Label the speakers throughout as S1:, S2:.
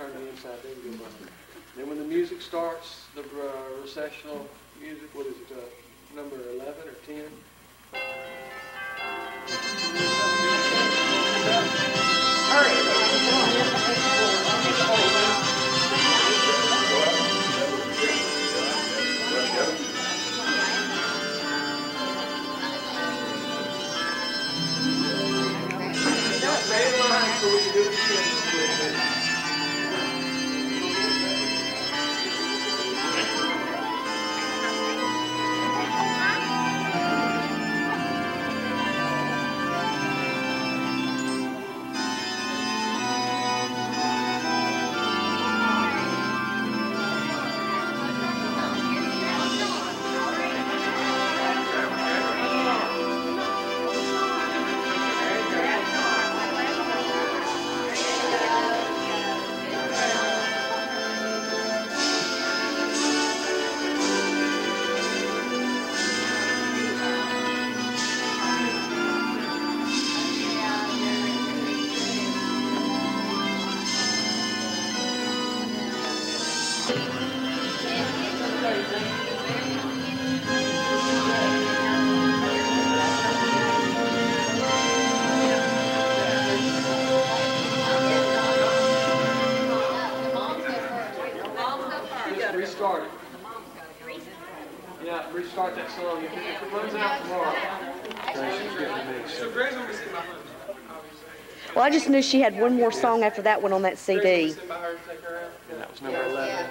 S1: turn the inside, there go. Then when the music starts, the uh, recessional music, what is it, uh, number 11 or 10? Stay Just restart it. Yeah, restart that song. If it runs out tomorrow. Grace is getting me, so-
S2: Well, I just knew she had one more song after that one on that CD.
S1: Sit by her and take her out. And that was number 11.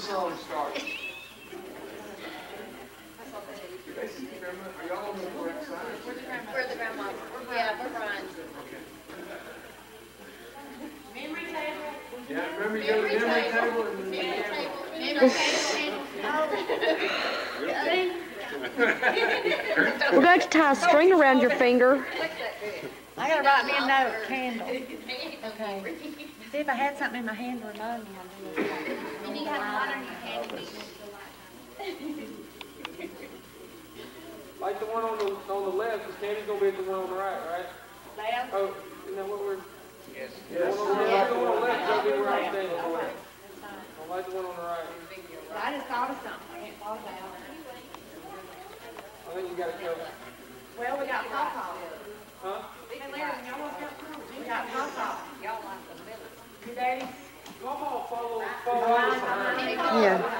S1: The song starts. Basically, grandma, are y'all on the correct side?
S3: We're the grandma, yeah, we're Bryan.
S1: Yeah, remember you go to memory table
S3: Memory table, memory table.
S2: We're going to tie a string around your finger.
S4: I gotta write me a note, candle. Okay. See if I had something in my hand to remind me. I'll do it.
S3: And you got water in your hand.
S1: Like the one on the, on the left, because Candy's gonna be at the one on the right, right?
S4: Left?
S1: Oh, isn't that what we're? Yes. The one on the left, the one on the left, is gonna be where I'm standing. I like the one on the right.
S5: thought of something, I hadn't thought about it.
S6: I think you got it covered.
S5: Well, we got Pawpaw.
S6: Huh?
S5: Hey Larry, y'all want to go? We got Pawpaw. Y'all like the village. Your daddy?
S2: Yeah.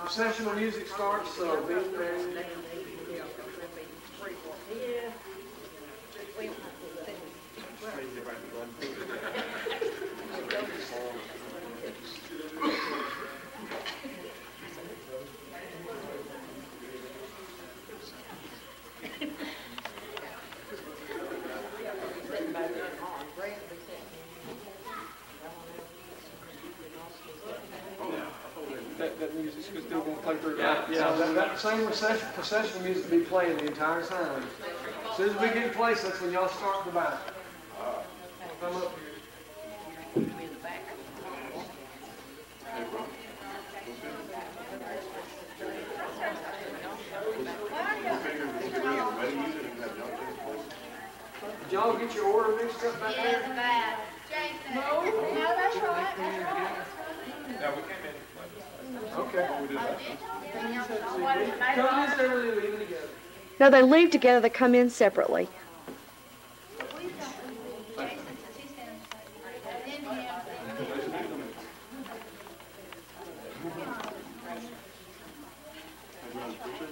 S6: processional music starts, so be ready. That, that music's still gonna play through. Yeah, yeah, that, that same procession, processional music will be playing the entire time. As soon as we get in place, that's when y'all start the back. Together.
S2: No, they leave together, they come in separately.
S7: Jason, since he's standing, and then him, and then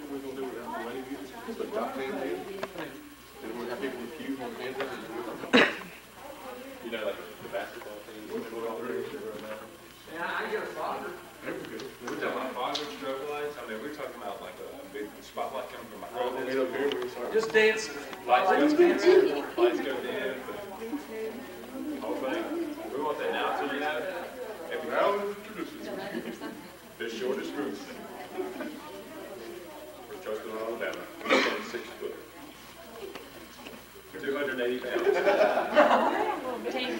S8: We're gonna do it without the wedding music, just the top ten music. And we're gonna have people refuse on the hands up and do it. You know, like the basketball team, we're all ready to run out.
S6: Yeah, I get a father.
S8: We're good.
S9: We're talking about fog and strobe lights, I mean, we're talking about like a big spotlight coming from
S8: Well,
S9: behind
S8: we
S9: us.
S8: up here, we start.
S6: Just dancing.
S9: Lights
S6: Just
S9: go
S6: dancing.
S9: Lights go dim, but whole thing, we want that now, so you know, every
S8: Now, traditions.
S9: the shortest route. We're Charleston, Alabama, six foot. Two hundred and eighty pounds.
S7: Jason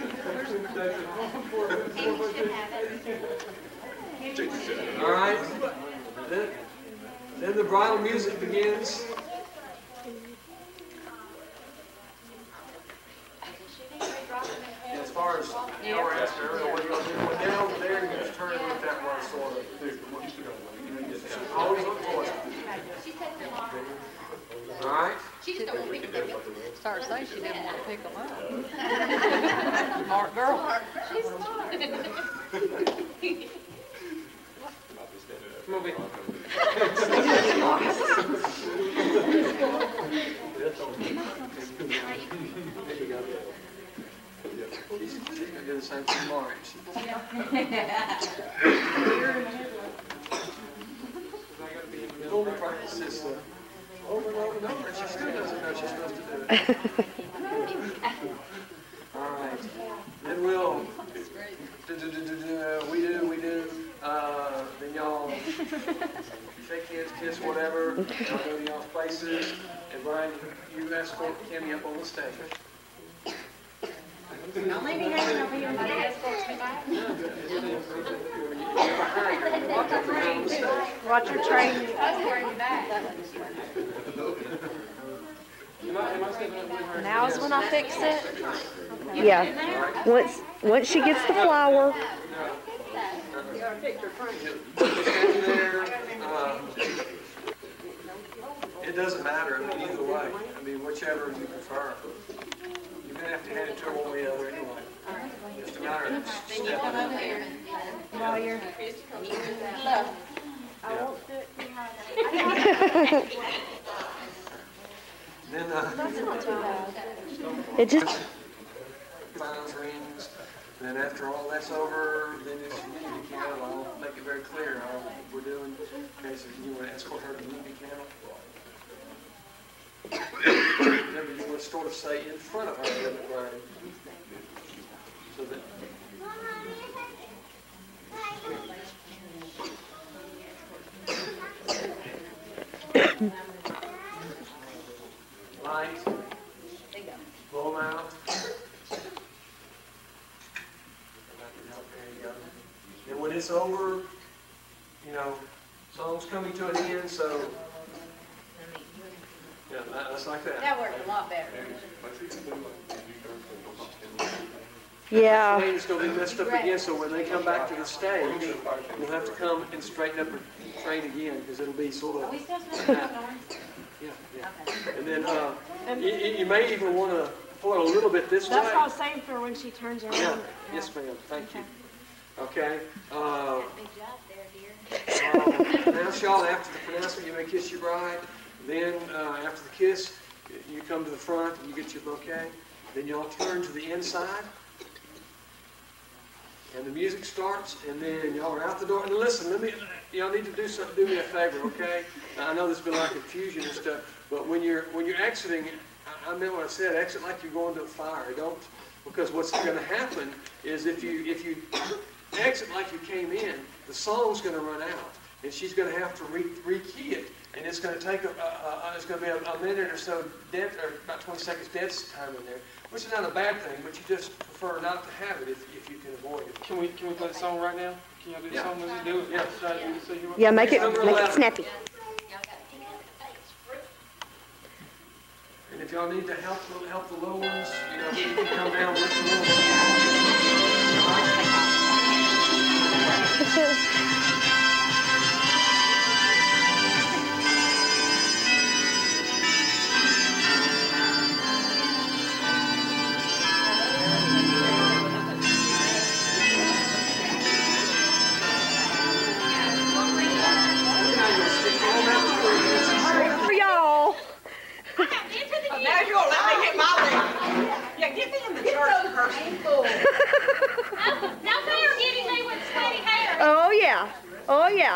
S7: should have it.
S9: Jason said,
S6: All right. Then, then the bridal music begins. As far as your answer, what you're gonna do, when they're over there, you just turn it with that one sort of. Always look for it.
S7: She said them off.
S6: All right?
S7: She just don't want people to think
S10: Started saying she didn't want to pick them up. Smart girl.
S7: she's smart.
S6: Come over here. She's she's practiced this uh, over and over and she still doesn't know she's supposed to do it. All right, then we'll, do, do, do, we do, we do, uh, then y'all shake hands, kiss, whatever, y'all go to y'all's places, and Bryan, you escort Kenny up on the stage.
S5: Don't leave me hanging over here, my escorts me back.
S6: Walk up around the stage.
S5: Watch your train.
S7: I'll bring you back.
S6: Am I, am I stepping up with her?
S10: Now's when I fix it.
S2: Yeah. Once, once she gets the flower,
S6: Stand there, um, It doesn't matter, I mean, either way, I mean, whichever you prefer. Gonna have to hand it to her one way or the other anyway. Just a matter of stepping in.
S5: While you're,
S6: Then, uh,
S2: It just,
S6: finals rings, then after all that's over, then it's unity count, I'll make it very clear how we're doing. So you want to escort her to unity count? Remember, you want to sort of say in front of her in the grade. So that, lights, blow out. And when it's over, yeah. It's gonna be messed up again, so when they come back to the stage, you'll have to come and straighten up the train again, because it'll be sort of,
S7: we still supposed to be on?
S6: yeah, yeah. And then, uh, you, you you may even wanna pull it a little bit this way.
S3: That's what I was saying for when she turns
S6: Yeah,
S3: around.
S6: yes, ma'am, thank you. Okay, uh,
S7: Big job there, dear.
S6: uh, now, Shaw, after the pronouncement, you may kiss your bride. Then, uh, after the kiss, you come to the front, and you get your bouquet. Then y'all turn to the inside. And the music starts, and then y'all are out the door. And listen, let me, y'all need to do something, do me a favor, okay? I know there's been a lot of confusion and stuff, but when you're, when you're exiting, I, I meant what I said, exit like you're going to a fire. Don't, because what's gonna happen is if you, if you exit like you came in, the song's gonna run out, and she's gonna have to re, rekey it, and it's gonna take, a, a, a, it's gonna be a, a minute or so dead, or about twenty seconds dead time in there, which is not a bad thing, but you just prefer not to have it if, if you can avoid it.
S9: Can we, can we play the song right now? Can y'all do the
S6: Yeah.
S9: song, let's do it?
S6: Yeah.
S9: Should I do it you
S2: Yeah, make it, make it snappy.
S7: Y'all got to get the face.
S6: And if y'all need to help, help the little ones, you know, you can come down with the little ones.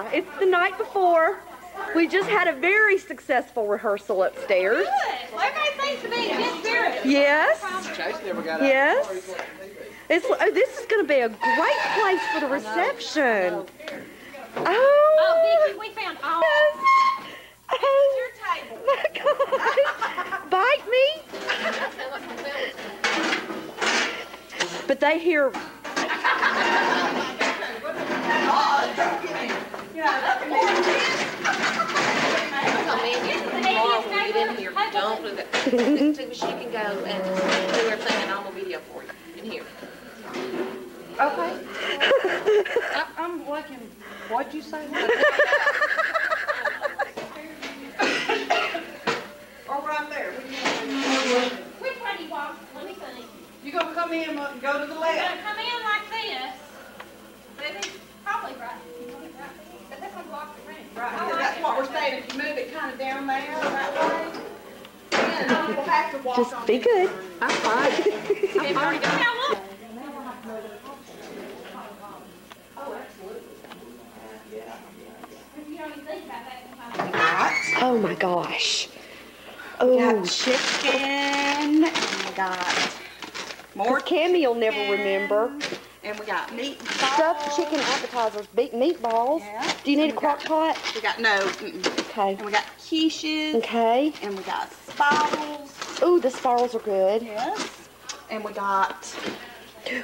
S10: Yeah.
S2: It's the night before. We just had a very successful rehearsal upstairs.
S7: Good. Everybody seems to be in good spirits.
S2: Yes,
S6: Chase never got
S2: yes. It's, oh, this is going to be a great place for the reception.
S7: Oh,
S2: Oh, oh
S7: Vicki, we found all.
S2: yes. Oh, my God. Bite me. But they hear,
S10: oh, don't do that. She can go and do and I'm gonna for you in here.
S5: okay. I, I'm looking, what'd you say?
S10: Or right there.
S7: Which way do you walk? Let me see.
S10: You gonna come in and go to the
S7: You're
S10: left?
S7: gonna come in like this. Maybe, probably right. But that's block the room.
S10: Right,
S7: I
S10: that's what we're saying, if you move it kinda down there, that way. Then people have to walk
S2: just
S10: on
S2: be
S10: this.
S2: good.
S10: I'm fine.
S7: there. Now look. If you don't think about that.
S2: Oh, my gosh.
S5: Got
S2: Oh,
S5: chicken, and we got more
S2: Because Cami will never remember.
S5: And we got meat.
S2: Stuffed chicken appetizers, beet meatballs.
S5: Yeah.
S2: Do you need a
S5: And got-
S2: crock pot?
S5: We got, no, mm-mm.
S2: Okay.
S5: and we got quiches,
S2: Okay.
S5: and we got spirals,
S2: Ooh, the spirals are good.
S5: yes, and we got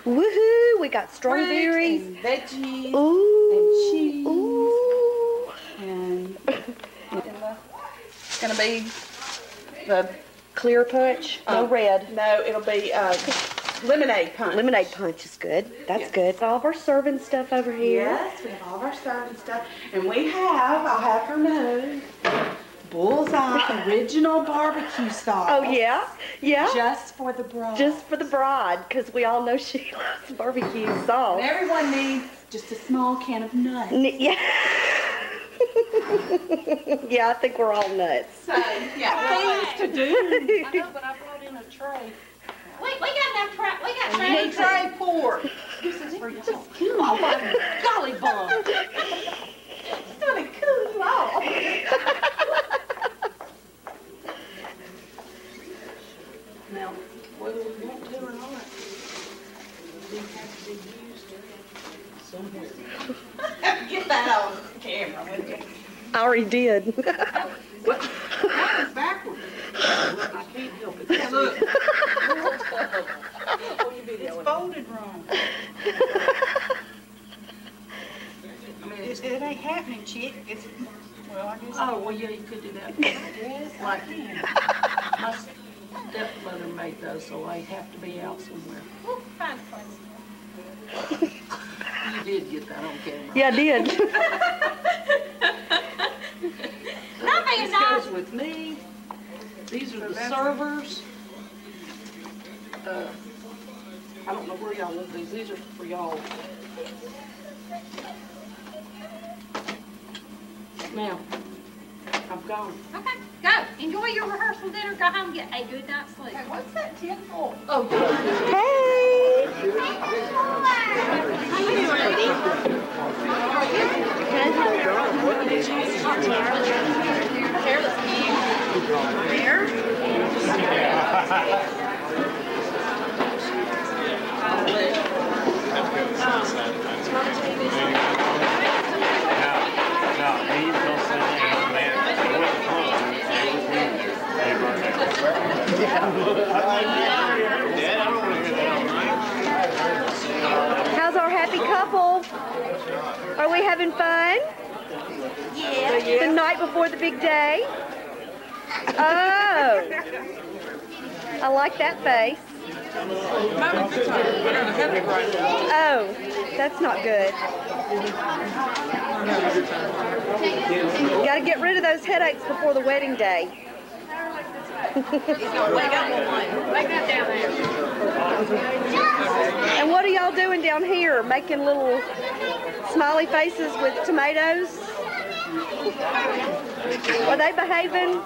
S2: Woohoo! We got strawberries.
S5: and veggies,
S2: Ooh.
S5: and cheese.
S2: Ooh.
S5: and it's gonna be the,
S2: Clear punch, no
S5: Uh,
S2: red.
S5: no, it'll be, uh, lemonade punch.
S2: Lemonade punch is good. That's
S5: Yes.
S2: good. All of our serving stuff over here.
S5: Yes, we have all of our serving stuff, and we have, I'll have her know,
S11: Bullseye original barbecue sauce.
S2: Oh, yeah? Yeah?
S11: Just for the bride.
S2: Just for the bride, because we all know she loves barbecue sauce.
S11: And everyone needs just a small can of nuts.
S2: N- yeah. yeah, I think we're all nuts.
S11: So, yeah, things to do. I know, but I brought in a tray.
S7: We, we got enough tra, we got
S11: You need
S7: trays.
S11: tray pour. This is for y'all. Oh, my golly bum. It's gonna cool you off. Now, whether we want to or not, these have to be used somewhere. Get that on camera, will you?
S2: I already did.
S11: That was backwards. I can't help it. Yeah, look. It's folded wrong. I mean, it, it ain't happening, chick. It's, well, I guess. Oh, well, yeah, you could do that. Yes, I can. My stepmother made those, so they have to be out somewhere.
S7: We'll find a place.
S11: You did get that on camera.
S2: yeah, I did.
S7: Nothing
S11: This
S7: nice.
S11: goes with me. These are the servers. Uh, I don't know where y'all live these. These are for y'all. Now, I've gone.
S7: Okay, go. Enjoy your rehearsal dinner. Go home and get a good night's sleep.
S11: What's that tin for?
S2: Oh, hey. How's our happy couple? Are we having fun? Yeah. The night before the big day? Oh. I like that face. Oh, that's not good. You Gotta get rid of those headaches before the wedding day. And what are y'all doing down here? Making little smiley faces with tomatoes? Are they behaving?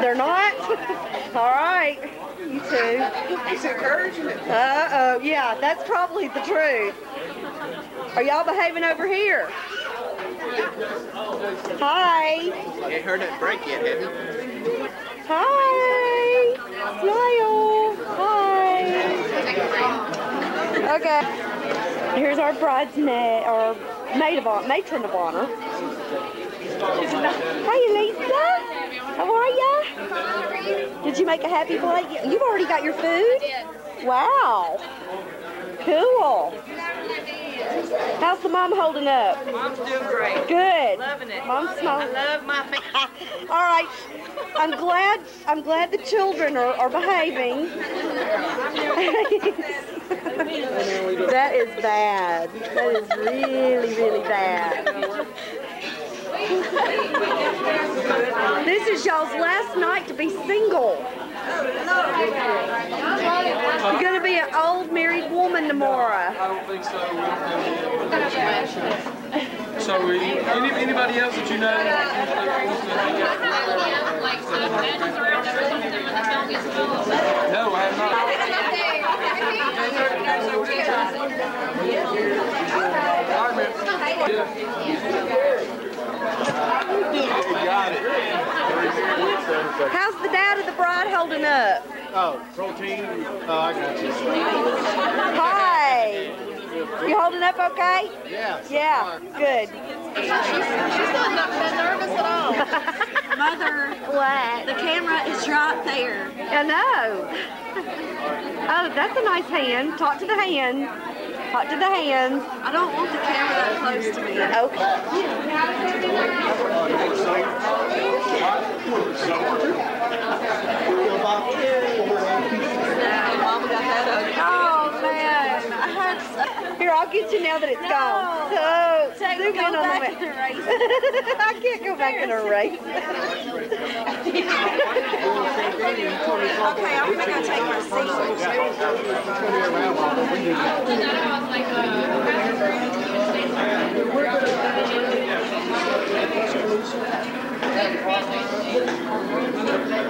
S2: They're not? All right. You two.
S1: He's encouragement.
S2: Uh-oh. Yeah, that's probably the truth. Are y'all behaving over here? Hi.
S1: Ain't heard that break yet, have you?
S2: Hi. Smile. Hi. Okay. Here's our bridesmaid, or maid of honor, matron of honor. Hey, Lisa. How are ya? Did you make a happy plate? You've already got your food? Wow. Cool. How's the mom holding up?
S10: Mom's doing great.
S2: Good.
S10: Loving it.
S2: Mom's smiling.
S10: I love my family.
S2: All right. I'm glad. I'm glad the children are, are behaving. that is bad. That is really, really bad. This is y'all's last night to be single. You're gonna be an old married woman tomorrow.
S1: I don't think so. We don't So, any, any- anybody else that you know? No, I have not. All right, man. Yeah.
S2: How's the dad of the bride holding up?
S12: Oh, protein. Oh, I got you.
S2: Hi. You holding up okay?
S12: Yeah.
S2: Yeah, good.
S10: She's not that nervous at all.
S2: Mother, what?
S11: The camera is right there.
S2: I know. Oh, that's a nice hand. Talk to the hand. Talk to the hands.
S11: I don't want the camera that close to me.
S2: Okay.
S11: Mama got that ugly.
S2: Oh man, I had. Here, I'll
S5: get you now that it's gone. So,
S3: Take-
S5: zoom in on
S3: back
S5: the
S3: erase
S5: I can't go back and erase.
S3: Okay, I'm gonna go take my seat.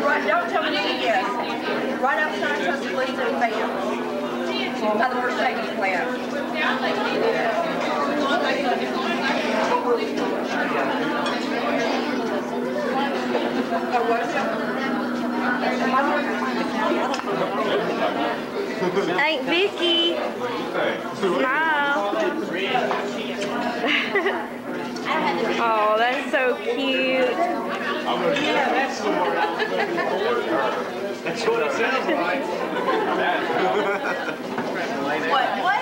S5: Right, don't tell me yes. Right outside Tuscaloosa and Bam. By the Mercedes plant. Aunt Vicky. Smile. oh, that's so cute.
S12: That's what it sounds like.
S5: What? What?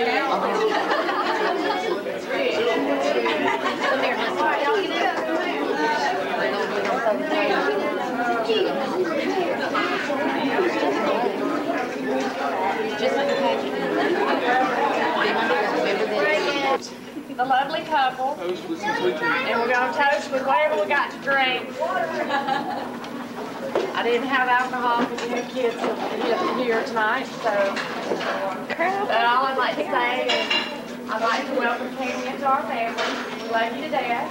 S3: The lovely couple, and we're gonna toast with whatever we got to drink. I didn't have alcohol because we had kids here tonight, so. But all I'd like to say is, I'd like to welcome Tammy into our family. We love you to death.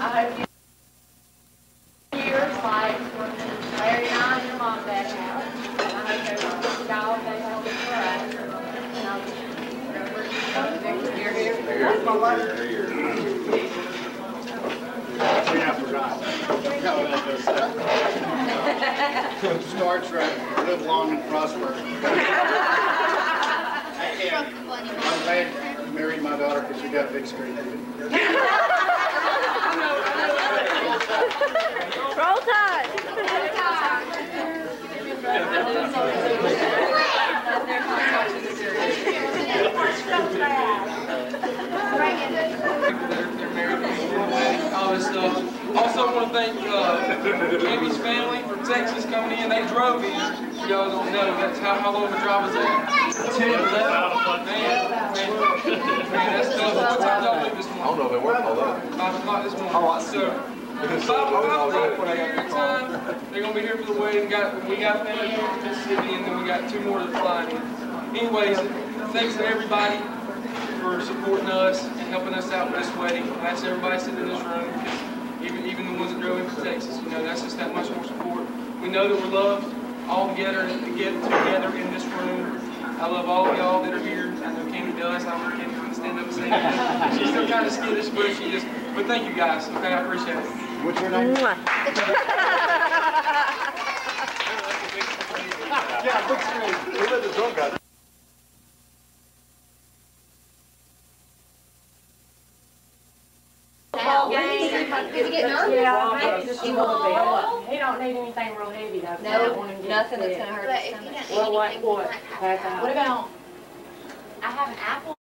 S3: I hope you years like Larry and I and your mom and dad have. And I hope everyone, y'all, they held it for us. And I'll- You're here.
S12: Yeah, I forgot. Forgot what that does. Starts right, live long and prosper. I can't. I'm glad you married my daughter because you got big screen.
S5: Roll Tide.
S1: They're married, all this stuff. Also want to thank uh, Amy's family from Texas coming in. They drove in. You guys don't know that's how, how long the drive was that? Ten, eleven. Man, man, man, that's tough. What time y'all leave this
S8: I don't know if they work all that.
S1: Five o'clock this morning. Oh, so, five o'clock, when I got good time. They're gonna be here for the wedding. Got we got family from Mississippi, and then we got two more that are flying in. Anyways, thanks to everybody for supporting us and helping us out with this wedding. That's everybody sitting in this room, even, even the ones that drove in from Texas, you know, that's just that much more support. We know that we're loved all together to get together in this room. I love all of y'all that are here. I know Candy does. I don't know Candy can stand up and say anything. She's still kind of skittish, but she just, but thank you guys, okay? I appreciate it.
S12: What's your name?
S5: Mwah.
S12: Yeah, big screen.
S8: Who let the drunk guy?
S13: Did he get nervous?
S3: Yeah, maybe just a little bit. He don't need anything real heavy though. 'cause I don't want him
S13: No,
S3: to get
S13: nothing that's
S3: sick.
S13: gonna hurt
S10: But
S13: his
S10: if you
S13: stomach.
S10: don't
S3: Well,
S10: eat
S3: what,
S10: anything,
S3: what?
S10: might.
S3: Pass out.
S10: What about, I have an apple